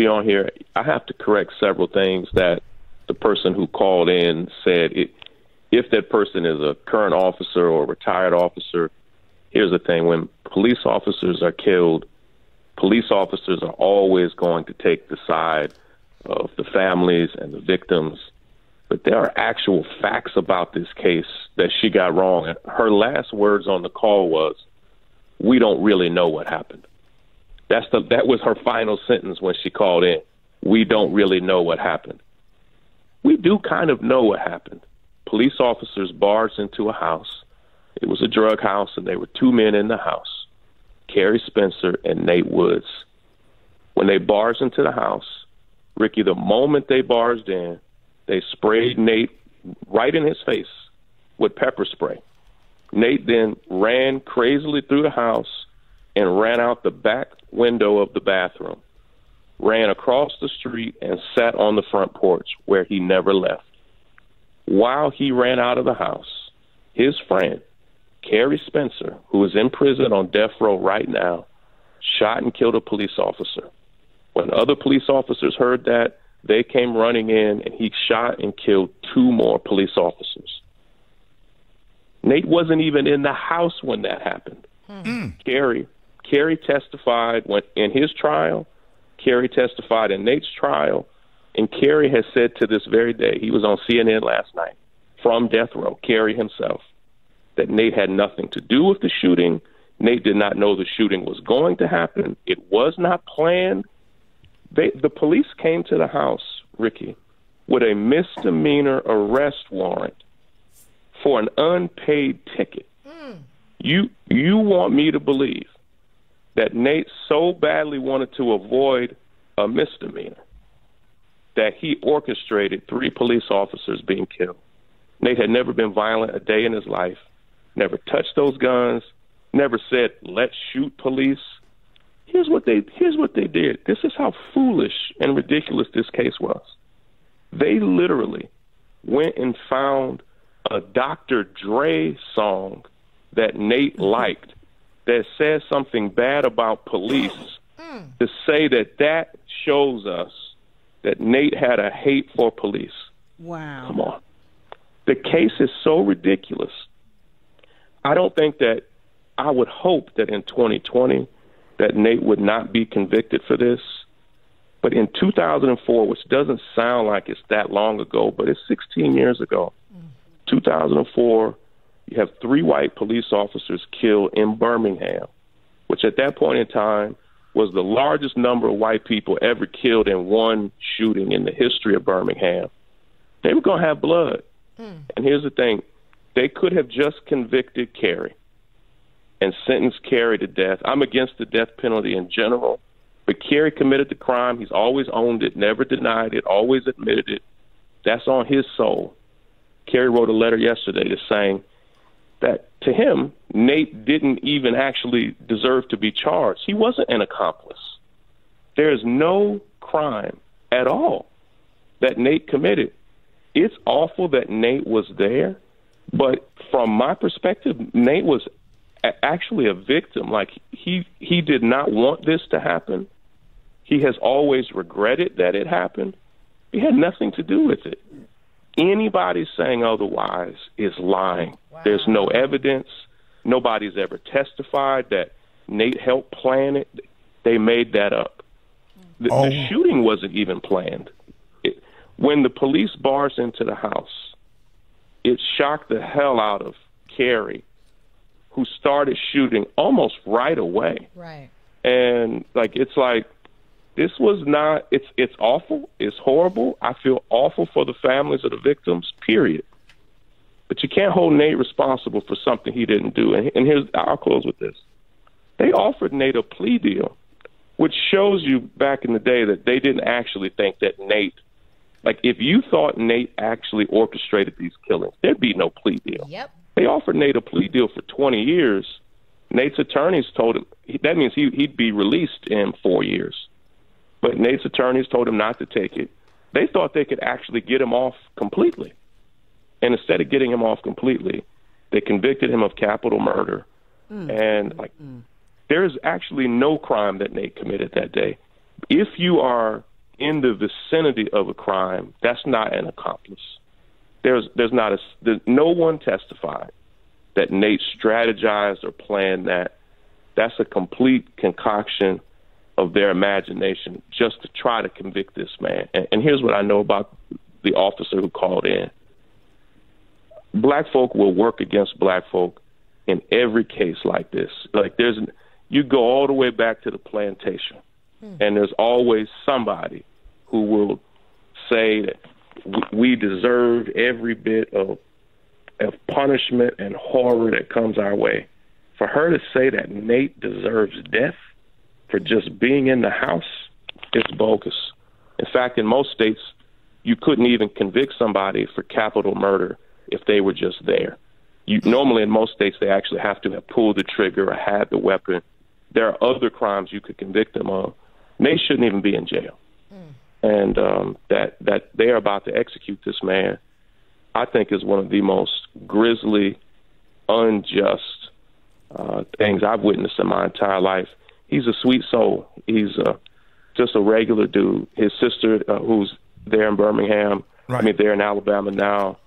be on here, I have to correct several things that the person who called in said. It, if that person is a current officer or a retired officer, here's the thing: when police officers are killed, police officers are always going to take the side of the families and the victims. But there are actual facts about this case that she got wrong. Her last words on the call was, "We don't really know what happened." That's the that was her final sentence when she called in. We don't really know what happened. We do kind of know what happened. Police officers barged into a house. It was a drug house, and there were two men in the house, Kerry Spencer and Nate Woods. When they barged into the house, Rickey, the moment they barged in, they sprayed Nate right in his face with pepper spray. Nate then ran crazily through the house and ran out the back window of the bathroom, ran across the street, and sat on the front porch where he never left. While he ran out of the house, his friend, Kerry Spencer, who is in prison on death row right now, shot and killed a police officer. When other police officers heard that, they came running in and he shot and killed two more police officers. Nate wasn't even in the house when that happened. Mm. Kerry, Kerry testified when in his trial. Kerry testified in Nate's trial, and Kerry has said to this very day, he was on CNN last night from death row. Kerry himself that Nate had nothing to do with the shooting. Nate did not know the shooting was going to happen. It was not planned. They, the police came to the house, Rickey, with a misdemeanor arrest warrant for an unpaid ticket. Mm. You you want me to believe that Nate so badly wanted to avoid a misdemeanor that he orchestrated three police officers being killed. Nate had never been violent a day in his life, never touched those guns, never said, let's shoot police. Here's what they here's what they did. This is how foolish and ridiculous this case was. They literally went and found a Dr. Dre song that Nate mm-hmm. liked that says something bad about police mm. to say that that shows us that Nate had a hate for police. Wow. Come on. The case is so ridiculous. I don't think that I would hope that in 2020 that Nate would not be convicted for this. But in 2004, which doesn't sound like it's that long ago, but it's 16 years ago, mm. 2004, you have three white police officers killed in Birmingham, which at that point in time was the largest number of white people ever killed in one shooting in the history of Birmingham. They were going to have blood. Mm. And here's the thing they could have just convicted Kerry and sentenced Kerry to death. I'm against the death penalty in general, but Kerry committed the crime. He's always owned it, never denied it, always admitted it. That's on his soul. Kerry wrote a letter yesterday just saying that to him, Nate didn't even actually deserve to be charged. He wasn't an accomplice. There's no crime at all that Nate committed. It's awful that Nate was there, but from my perspective, Nate was actually a victim. Like he he did not want this to happen. He has always regretted that it happened. He had nothing to do with it. Anybody saying otherwise is lying. Wow. There's no evidence. Nobody's ever testified that Nate helped plan it. They made that up. The, oh. the shooting wasn't even planned. It, when the police barged into the house, it shocked the hell out of Kerry, who started shooting almost right away. Right. And like it's like this was not it's it's awful it's horrible i feel awful for the families of the victims period but you can't hold nate responsible for something he didn't do. And, and here's i'll close with this. They offered nate a plea deal which shows you back in the day that they didn't actually think that nate like if you thought nate actually orchestrated these killings there'd be no plea deal. Yep. They offered nate a plea deal for 20 years. Nate's attorneys told him that means he, he'd be released in four years. But Nate's attorneys told him not to take it. They thought they could actually get him off completely. And instead of getting him off completely, they convicted him of capital murder. Mm. And like mm. there's actually no crime that Nate committed that day. If you are in the vicinity of a crime, that's not an accomplice. There's there's not a there's, no one testified that Nate strategized or planned that. That's a complete concoction of their imagination just to try to convict this man. And, and here's what I know about the officer who called in. Black folk will work against black folk in every case like this. Like there's you go all the way back to the plantation, hmm. and there's always somebody who will say that we deserve every bit of of punishment and horror that comes our way. For her to say that Nate deserves death for just being in the house, it's bogus. In fact, in most states, you couldn't even convict somebody for capital murder if they were just there. You normally in most states they actually have to have pulled the trigger or had the weapon. There are other crimes you could convict them of. They shouldn't even be in jail and um, that that they are about to execute this man, I think is one of the most grisly, unjust uh, things I've witnessed in my entire life. He's a sweet soul. He's uh, just a regular dude. His sister, uh, who's there in Birmingham, right. I mean, they're in Alabama now,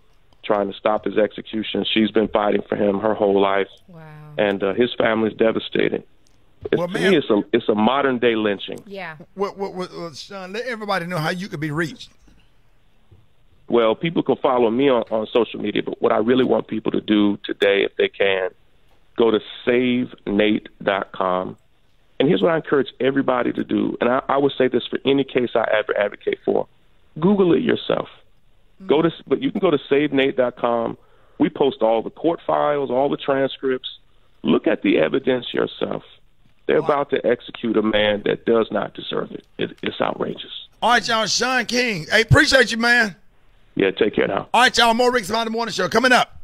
trying to stop his execution. She's been fighting for him her whole life, wow. and uh, his family's devastated. It's, well, man, it's a it's a modern day lynching. Yeah. Well, well, well, Shaun, let everybody know how you could be reached. Well, people can follow me on, on social media, but what I really want people to do today, if they can, go to savenate.com. And here's what I encourage everybody to do. And I, I would say this for any case I ever advocate for. Google it yourself. Go to, but you can go to savenate.com. We post all the court files, all the transcripts. Look at the evidence yourself. They're about to execute a man that does not deserve it. it it's outrageous. All right, y'all. Shaun King. Hey, appreciate you, man. Yeah, take care now. All right, y'all. More Rickey Smiley Morning Show coming up.